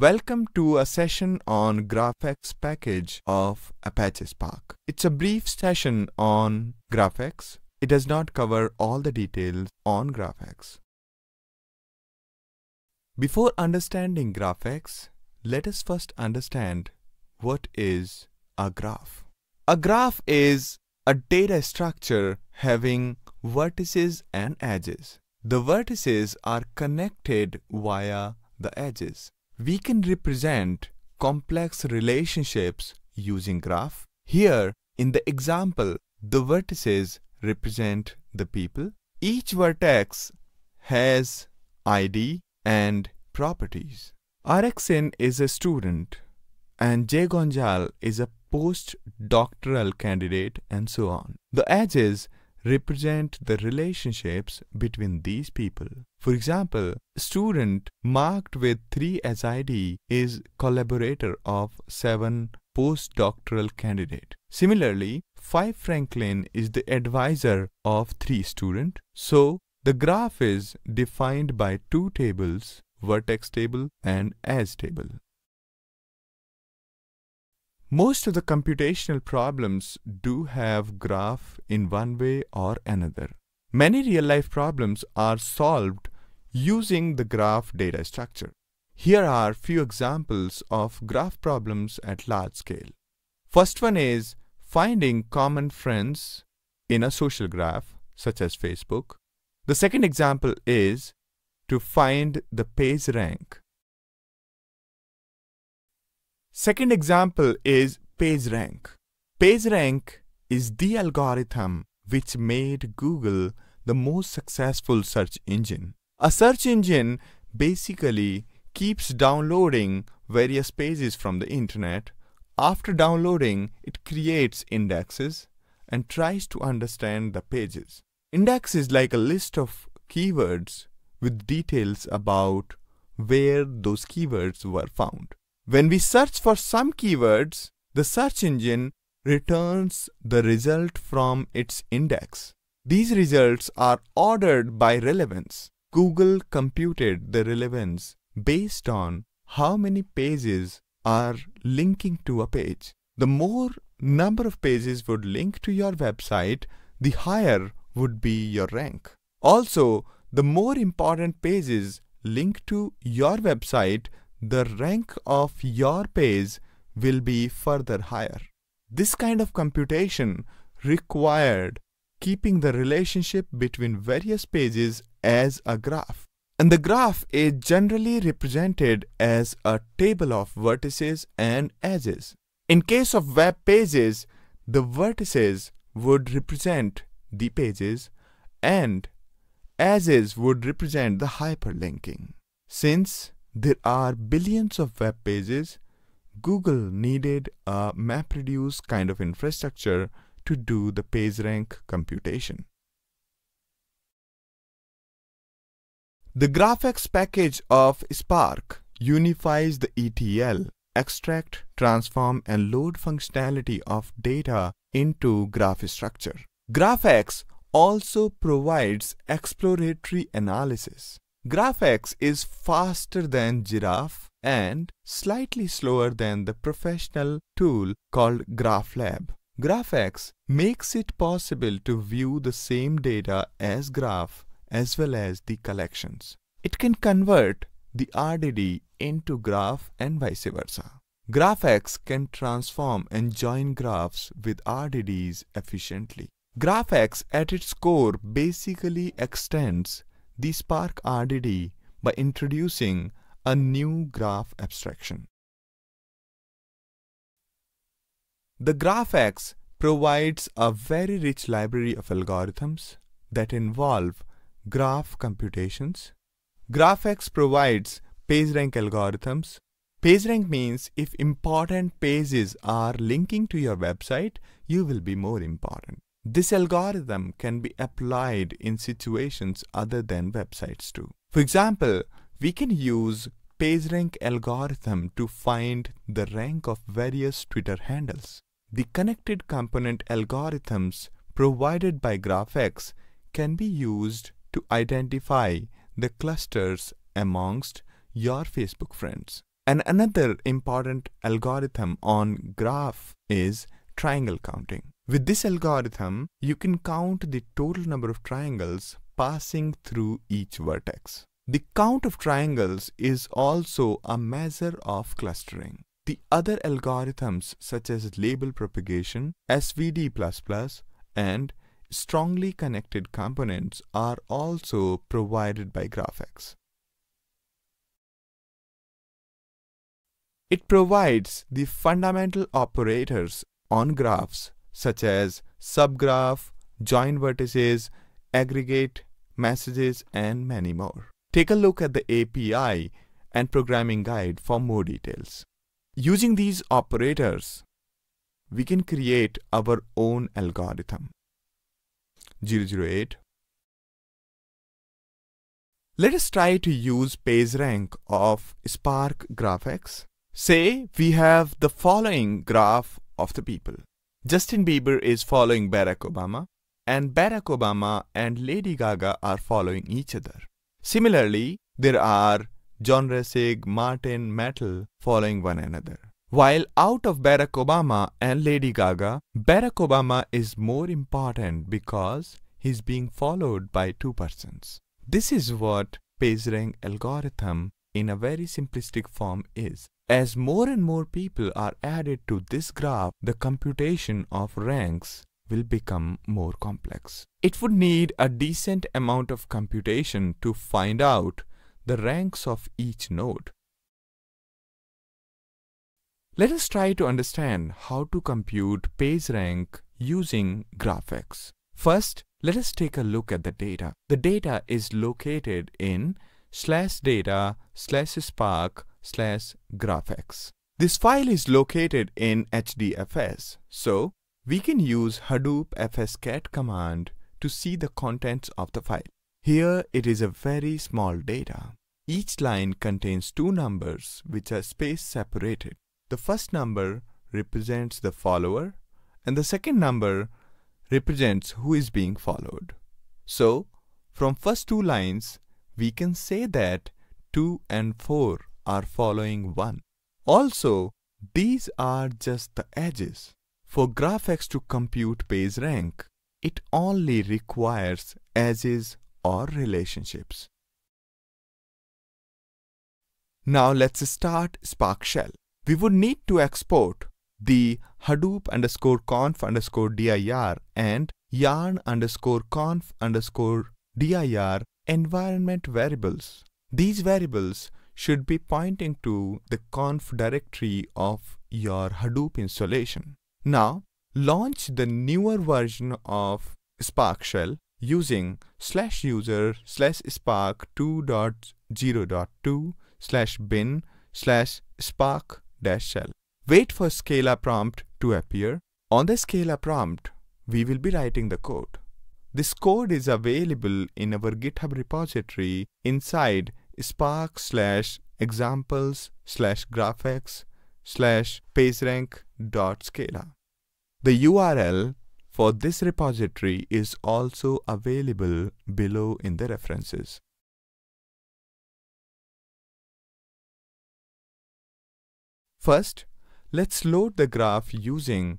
Welcome to a session on GraphX package of Apache Spark. It's a brief session on GraphX. It does not cover all the details on GraphX. Before understanding GraphX, let us first understand what is a graph. A graph is a data structure having vertices and edges. The vertices are connected via the edges. We can represent complex relationships using graph. Here, in the example, the vertices represent the people. Each vertex has ID and properties. RXN is a student and J. Gonjal is a postdoctoral candidate and so on. The edges represent the relationships between these people. For example, student marked with 3 as ID is collaborator of 7 postdoctoral candidate. Similarly, 5 Franklin is the advisor of 3 student. So, the graph is defined by two tables, vertex table and edge table. Most of the computational problems do have graph in one way or another. Many real-life problems are solved using the graph data structure. Here are few examples of graph problems at large scale. First one is finding common friends in a social graph such as Facebook. The second example is to find the page rank Second example is PageRank. PageRank is the algorithm which made Google the most successful search engine. A search engine basically keeps downloading various pages from the internet. After downloading, it creates indexes and tries to understand the pages. Index is like a list of keywords with details about where those keywords were found. When we search for some keywords, the search engine returns the result from its index. These results are ordered by relevance. Google computed the relevance based on how many pages are linking to a page. The more number of pages would link to your website, the higher would be your rank. Also, the more important pages link to your website, the rank of your page will be further higher. This kind of computation required keeping the relationship between various pages as a graph. And the graph is generally represented as a table of vertices and edges. In case of web pages, the vertices would represent the pages and edges would represent the hyperlinking. Since there are billions of web pages. Google needed a MapReduce kind of infrastructure to do the PageRank computation. The GraphX package of Spark unifies the ETL, extract, transform, and load functionality of data into graph structure. GraphX also provides exploratory analysis. GraphX is faster than Giraph and slightly slower than the professional tool called GraphLab. GraphX makes it possible to view the same data as graph as well as the collections. It can convert the RDD into graph and vice versa. GraphX can transform and join graphs with RDDs efficiently. GraphX at its core basically extends the Spark RDD by introducing a new graph abstraction. The GraphX provides a very rich library of algorithms that involve graph computations. GraphX provides PageRank algorithms. PageRank means if important pages are linking to your website, you will be more important. This algorithm can be applied in situations other than websites too. For example, we can use PageRank algorithm to find the rank of various Twitter handles. The connected component algorithms provided by GraphX can be used to identify the clusters amongst your Facebook friends. And another important algorithm on graph is triangle counting. With this algorithm, you can count the total number of triangles passing through each vertex. The count of triangles is also a measure of clustering. The other algorithms such as label propagation, SVD++, and strongly connected components are also provided by GraphX. It provides the fundamental operators on graphs such as subgraph, join vertices, aggregate messages, and many more. Take a look at the API and programming guide for more details. Using these operators, we can create our own algorithm. 008. Let us try to use PageRank of Spark GraphX. Say we have the following graph of the people. Justin Bieber is following Barack Obama, and Barack Obama and Lady Gaga are following each other. Similarly, there are John Resig, Martin, Matei following one another. While out of Barack Obama and Lady Gaga, Barack Obama is more important because he's being followed by two persons. This is what PageRank algorithm in a very simplistic form is. As more and more people are added to this graph, the computation of ranks will become more complex. It would need a decent amount of computation to find out the ranks of each node. Let us try to understand how to compute PageRank using GraphX. First, let us take a look at the data. The data is located in slash data slash spark slash graphx. This file is located in HDFS, so we can use Hadoop fscat command to see the contents of the file. Here it is a very small data. Each line contains two numbers which are space separated. The first number represents the follower and the second number represents who is being followed. So, from first two lines, we can say that 2 and 4 are following 1. Also, these are just the edges. For GraphX to compute PageRank, it only requires edges or relationships. Now let's start Spark Shell. We would need to export the Hadoop underscore conf underscore dir and yarn underscore conf underscore dir environment variables. These variables should be pointing to the conf directory of your Hadoop installation. Now, launch the newer version of Spark Shell using slash user slash spark 2.0.2 slash bin slash spark dash shell. Wait for Scala prompt to appear. On the Scala prompt, we will be writing the code. This code is available in our GitHub repository inside spark slash examples slash graphx slash pagerank.scala. The URL for this repository is also available below in the references. First, let's load the graph using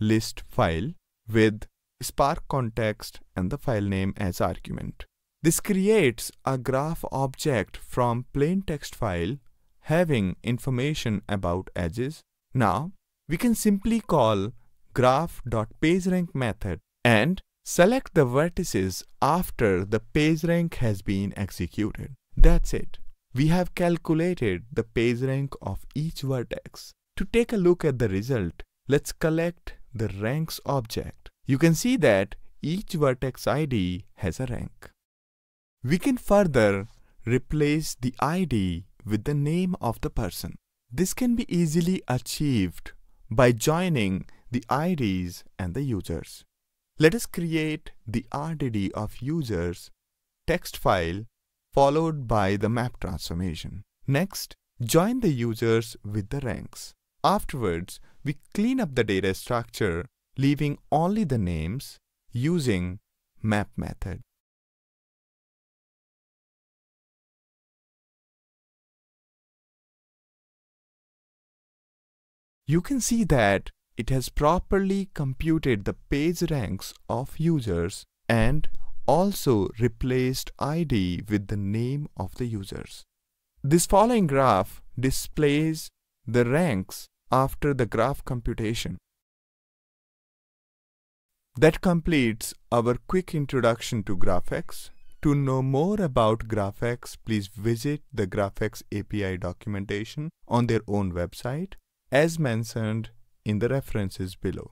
graphloader.edgeList file with Spark context and the file name as argument. This creates a graph object from plain text file having information about edges, now, we can simply call graph.pagerank method and select the vertices after the PageRank has been executed. That's it. We have calculated the PageRank of each vertex. To take a look at the result, let's collect the ranks object. You can see that each vertex ID has a rank. We can further replace the ID with the name of the person. This can be easily achieved by joining the IDs and the users. Let us create the RDD of users text file followed by the map transformation. Next, join the users with the ranks. Afterwards, we clean up the data structure, leaving only the names using map method. You can see that it has properly computed the page ranks of users and also replaced ID with the name of the users. This following graph displays the ranks after the graph computation. That completes our quick introduction to GraphX. To know more about GraphX, please visit the GraphX API documentation on their own website as mentioned in the references below.